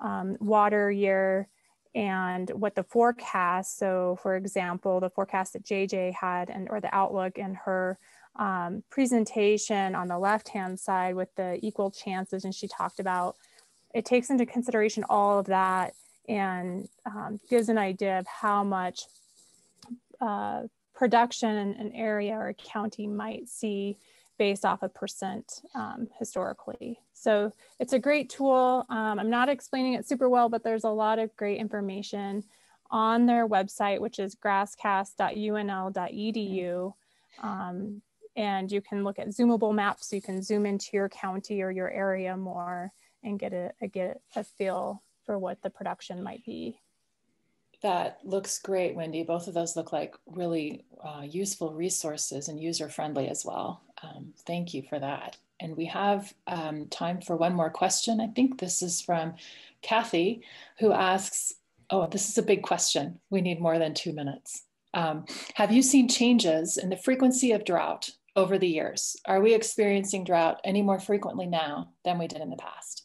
um, water year and what the forecast so for example the forecast that jj had and or the outlook in her um, presentation on the left hand side with the equal chances and she talked about it takes into consideration all of that and um, gives an idea of how much uh, production an area or a county might see based off a percent um, historically. So it's a great tool. Um, I'm not explaining it super well, but there's a lot of great information on their website, which is grasscast.unl.edu. Um, and you can look at zoomable maps. So you can zoom into your county or your area more and get a, a get a feel for what the production might be. That looks great, Wendy. Both of those look like really uh, useful resources and user friendly as well. Um, thank you for that. And we have um, time for one more question. I think this is from Kathy, who asks, oh, this is a big question. We need more than two minutes. Um, have you seen changes in the frequency of drought over the years? Are we experiencing drought any more frequently now than we did in the past?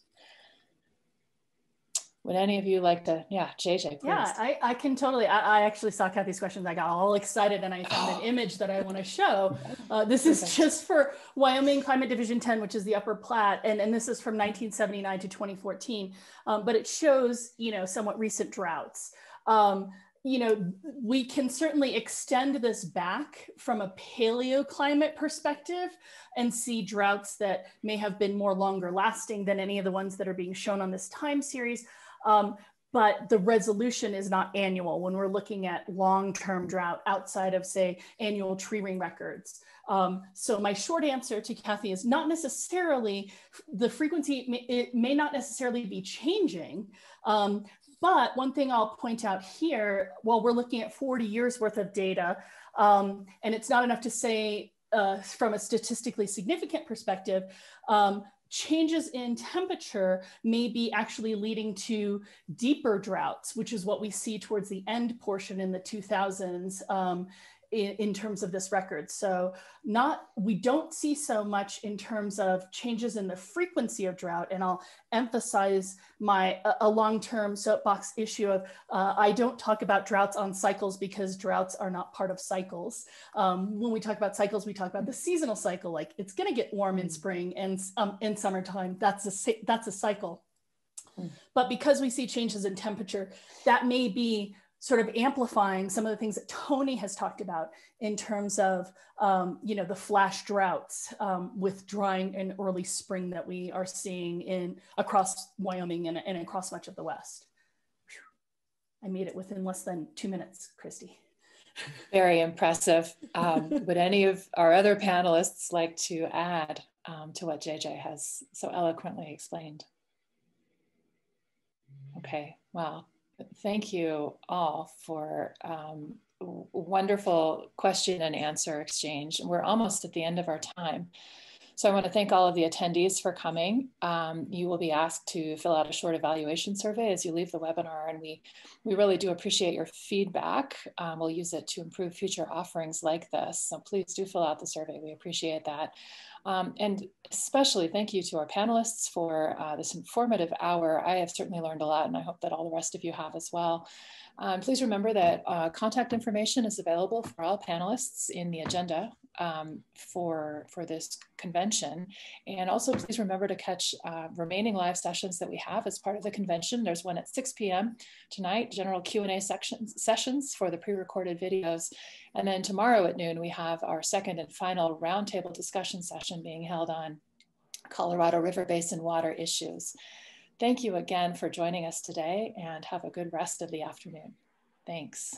Would any of you like to? Yeah, JJ, please. Yeah, I, I can totally. I, I actually saw Kathy's questions. I got all excited and I found an image that I want to show. Uh, this is just for Wyoming Climate Division 10, which is the Upper Platte. And, and this is from 1979 to 2014. Um, but it shows, you know, somewhat recent droughts. Um, you know, we can certainly extend this back from a paleoclimate perspective and see droughts that may have been more longer lasting than any of the ones that are being shown on this time series. Um, but the resolution is not annual when we're looking at long-term drought outside of say annual tree ring records. Um, so my short answer to Kathy is not necessarily the frequency, it may not necessarily be changing, um, but one thing I'll point out here, while we're looking at 40 years worth of data, um, and it's not enough to say uh, from a statistically significant perspective, um, changes in temperature may be actually leading to deeper droughts, which is what we see towards the end portion in the 2000s um, in, in, terms of this record. So not, we don't see so much in terms of changes in the frequency of drought. And I'll emphasize my, a, long-term soapbox issue of, uh, I don't talk about droughts on cycles because droughts are not part of cycles. Um, when we talk about cycles, we talk about the seasonal cycle, like it's gonna get warm in spring and um, in summertime, that's a, that's a cycle. Hmm. But because we see changes in temperature, that may be sort of amplifying some of the things that Tony has talked about in terms of, um, you know, the flash droughts um, with drying in early spring that we are seeing in across Wyoming and, and across much of the West. I made it within less than two minutes, Christy. Very impressive. Um, would any of our other panelists like to add um, to what JJ has so eloquently explained? Okay, well, thank you all for um, wonderful question and answer exchange. We're almost at the end of our time. So I want to thank all of the attendees for coming. Um, you will be asked to fill out a short evaluation survey as you leave the webinar, and we, we really do appreciate your feedback. Um, we'll use it to improve future offerings like this. So please do fill out the survey. We appreciate that. Um, and especially thank you to our panelists for uh, this informative hour. I have certainly learned a lot, and I hope that all the rest of you have as well. Um, please remember that uh, contact information is available for all panelists in the agenda um, for, for this convention. And also please remember to catch uh, remaining live sessions that we have as part of the convention. There's one at 6 p.m. tonight, general Q&A sections, sessions for the pre-recorded videos. And then tomorrow at noon, we have our second and final roundtable discussion session being held on Colorado River Basin water issues. Thank you again for joining us today and have a good rest of the afternoon. Thanks.